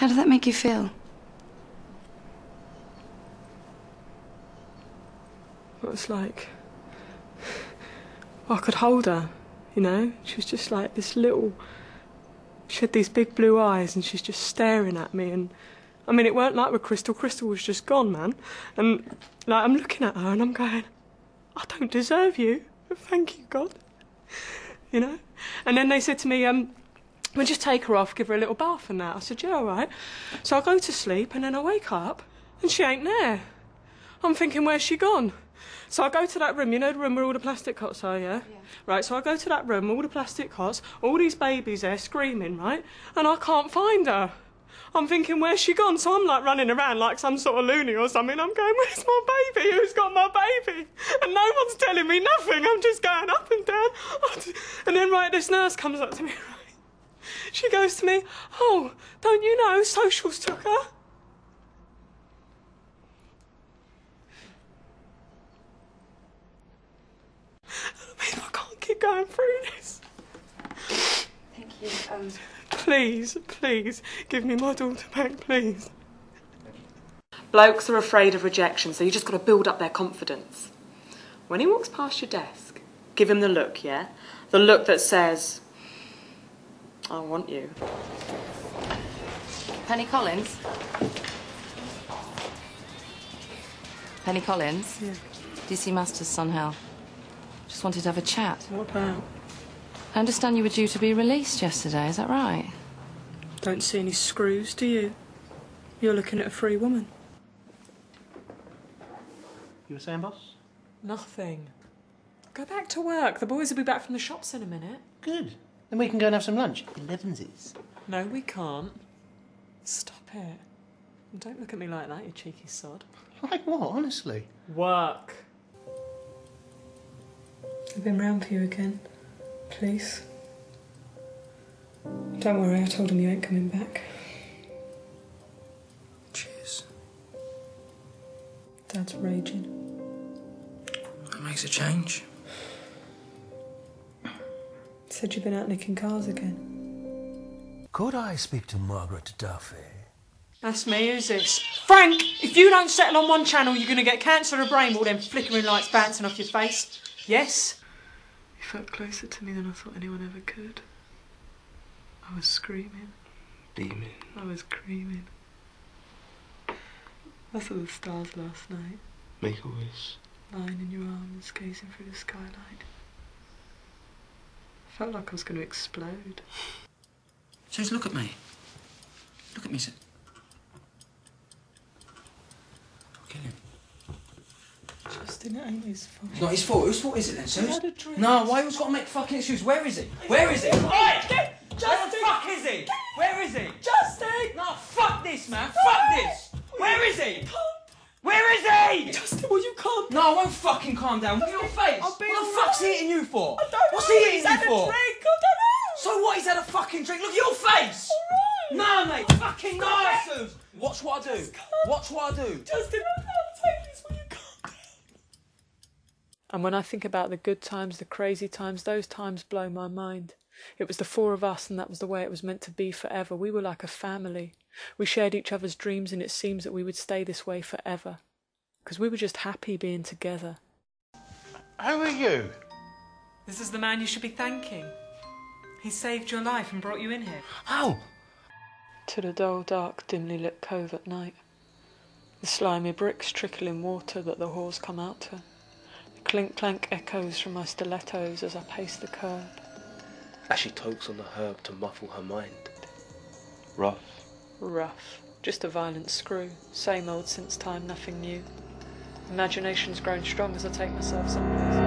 How did that make you feel? It was like I could hold her, you know. She was just like this little. She had these big blue eyes, and she's just staring at me. And I mean, it weren't like with Crystal. Crystal was just gone, man. And like I'm looking at her, and I'm going, I don't deserve you. Thank you, God. You know. And then they said to me, um, we'll just take her off, give her a little bath and that. I said, yeah, all right. So I go to sleep, and then I wake up, and she ain't there. I'm thinking, where's she gone? So I go to that room, you know the room where all the plastic cots are, yeah? yeah? Right, so I go to that room, all the plastic cots, all these babies there screaming, right? And I can't find her. I'm thinking, where's she gone? So I'm like running around like some sort of loony or something. I'm going, where's my baby? Who's got my baby? And no one's telling me nothing. I'm just going up and down. And then, right, this nurse comes up to me, right? She goes to me, oh, don't you know socials took her? I can't keep going through this. Thank you. Um... Please, please, give me my daughter back, please. Blokes are afraid of rejection, so you just got to build up their confidence. When he walks past your desk, give him the look, yeah? The look that says, I want you. Penny Collins? Penny Collins? Yeah. DC Masters, Son Hell. Just wanted to have a chat. What about? I understand you were due to be released yesterday, is that right? Don't see any screws, do you? You're looking at a free woman. You were saying, boss? Nothing. Go back to work. The boys will be back from the shops in a minute. Good. Then we can go and have some lunch. Elevensies. No, we can't. Stop it. Don't look at me like that, you cheeky sod. Like what, honestly? Work. I've been round for you again. Please. Don't worry, I told him you ain't coming back. Cheers. Dad's raging. That makes a change. Said you've been out nicking cars again. Could I speak to Margaret Duffy? That's me, who's this? Frank, if you don't settle on one channel, you're going to get cancer of brain with them flickering lights bouncing off your face. Yes? You felt closer to me than I thought anyone ever could. I was screaming. Beaming. I was screaming. I saw the stars last night. Make a wish. Lying in your arms, gazing through the skylight. I felt like I was going to explode. Says, look at me. Look at me, sir. Kill him. Justin, it ain't his fault. It's not his fault. Whose fault is it then, Suze? He had a drink. No, why always got to make fucking excuse? Where is he? Where is he? Oi! Get, Where the Justin! fuck is he? Where is he? Justin! No, fuck this, man. Fuck this. Where is he? Where is he? No, I won't fucking calm down. Look at your face. I'll be what the all fuck's right. he hitting you for? I don't What's know. he hitting He's you had a for? drink. I don't know. So what? He's had a fucking drink. Look at your face. All right. No, mate. Fucking no, Suze. Watch what I do. Watch what I do. Justin, I can't take this. Will you calm down? And when I think about the good times, the crazy times, those times blow my mind. It was the four of us, and that was the way it was meant to be forever. We were like a family. We shared each other's dreams, and it seems that we would stay this way forever. Because we were just happy being together. Who are you? This is the man you should be thanking. He saved your life and brought you in here. Oh, To the dull, dark, dimly lit cove at night. The slimy bricks trickle in water that the whores come out to. The clink clank echoes from my stilettos as I pace the curb. as she tokes on the herb to muffle her mind. Rough, Rough, just a violent screw. Same old since time, nothing new. Imagination's grown strong as I take myself someplace.